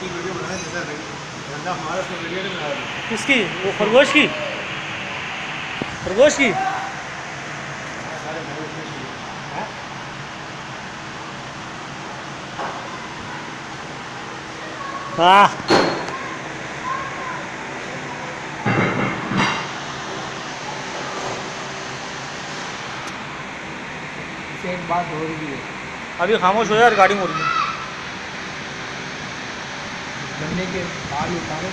की वीडियो बनाए जैसा धंधा हमारा उसको वीडियो नहीं बना रहे किसकी? वो खरगोश की? खरगोश की? हैं। एक बात हो रही है। अभी खामोश हो यार गाड़ी मोड़ गन्ने के बाल उतारो